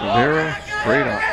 Rivera straight up.